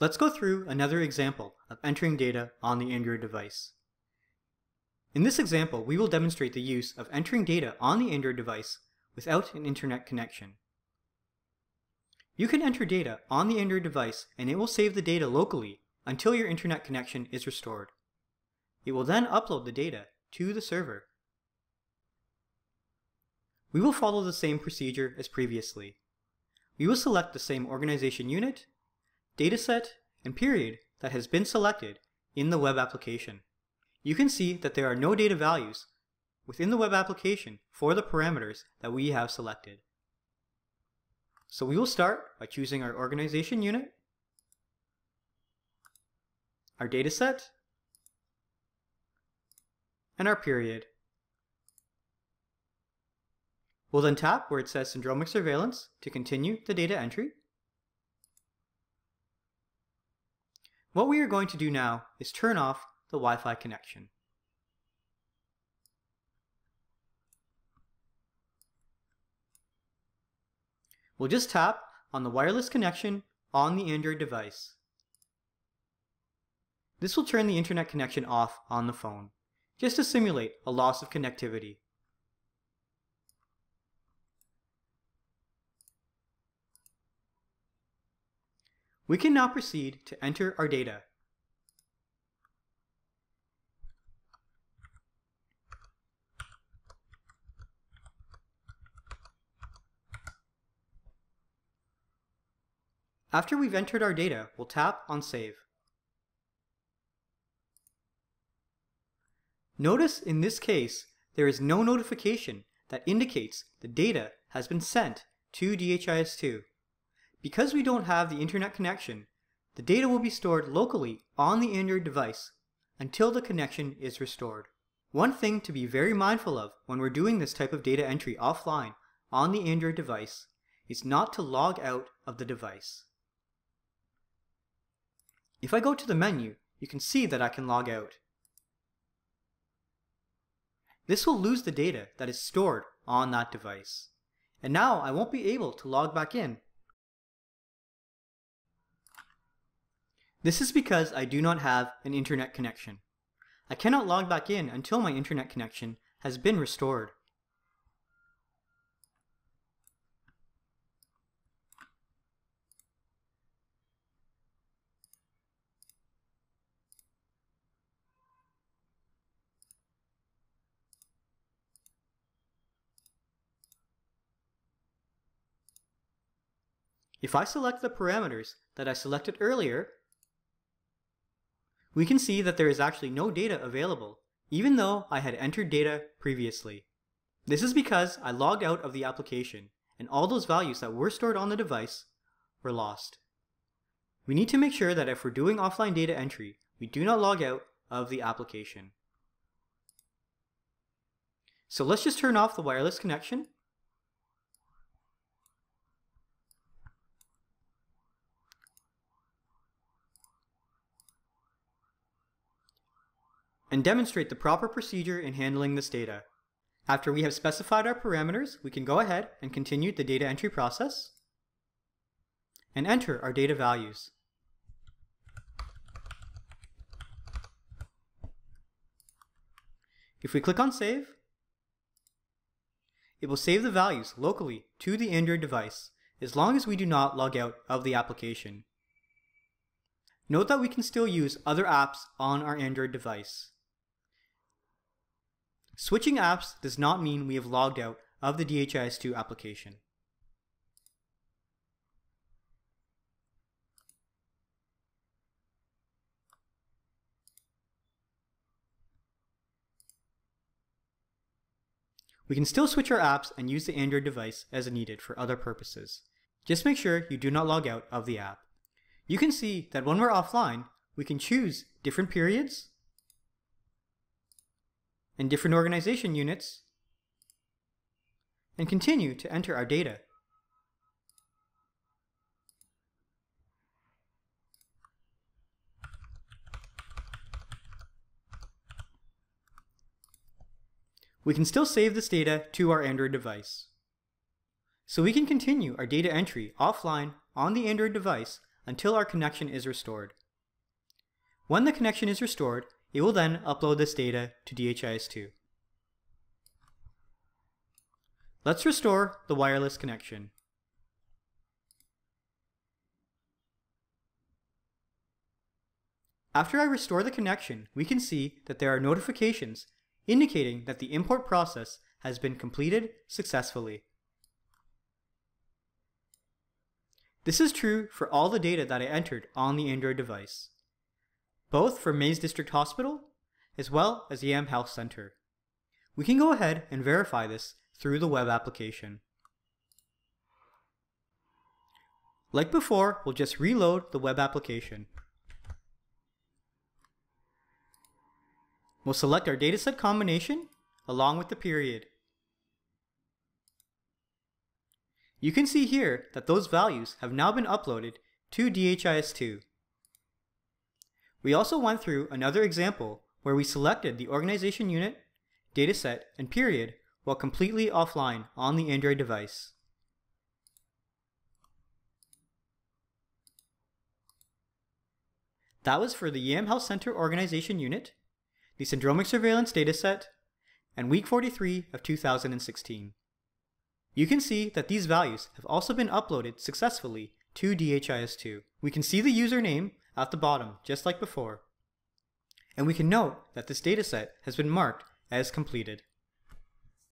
Let's go through another example of entering data on the Android device. In this example, we will demonstrate the use of entering data on the Android device without an internet connection. You can enter data on the Android device and it will save the data locally until your internet connection is restored. It will then upload the data to the server. We will follow the same procedure as previously. We will select the same organization unit, dataset, and period that has been selected in the web application. You can see that there are no data values within the web application for the parameters that we have selected. So we will start by choosing our organization unit, our dataset, and our period. We'll then tap where it says syndromic surveillance to continue the data entry. What we are going to do now is turn off the Wi-Fi connection. We'll just tap on the wireless connection on the Android device. This will turn the internet connection off on the phone, just to simulate a loss of connectivity. We can now proceed to enter our data. After we've entered our data, we'll tap on Save. Notice in this case, there is no notification that indicates the data has been sent to DHIS2. Because we don't have the internet connection, the data will be stored locally on the Android device until the connection is restored. One thing to be very mindful of when we're doing this type of data entry offline on the Android device is not to log out of the device. If I go to the menu, you can see that I can log out. This will lose the data that is stored on that device. And now I won't be able to log back in This is because I do not have an internet connection. I cannot log back in until my internet connection has been restored. If I select the parameters that I selected earlier, we can see that there is actually no data available, even though I had entered data previously. This is because I logged out of the application, and all those values that were stored on the device were lost. We need to make sure that if we're doing offline data entry, we do not log out of the application. So let's just turn off the wireless connection and demonstrate the proper procedure in handling this data. After we have specified our parameters, we can go ahead and continue the data entry process and enter our data values. If we click on Save, it will save the values locally to the Android device as long as we do not log out of the application. Note that we can still use other apps on our Android device. Switching apps does not mean we have logged out of the DHIS2 application. We can still switch our apps and use the Android device as needed for other purposes. Just make sure you do not log out of the app. You can see that when we're offline, we can choose different periods, and different organization units and continue to enter our data. We can still save this data to our Android device. So we can continue our data entry offline on the Android device until our connection is restored. When the connection is restored, it will then upload this data to DHIS2. Let's restore the wireless connection. After I restore the connection, we can see that there are notifications indicating that the import process has been completed successfully. This is true for all the data that I entered on the Android device, both for Maize District Hospital as well as Yam Health Center. We can go ahead and verify this through the web application. Like before, we'll just reload the web application. We'll select our dataset combination along with the period. You can see here that those values have now been uploaded to DHIS2. We also went through another example where we selected the organization unit, dataset, and period while completely offline on the Android device. That was for the Yam Health Center Organization Unit, the Syndromic Surveillance Dataset, and week 43 of 2016. You can see that these values have also been uploaded successfully to DHIS2. We can see the username at the bottom, just like before. And we can note that this dataset has been marked as completed.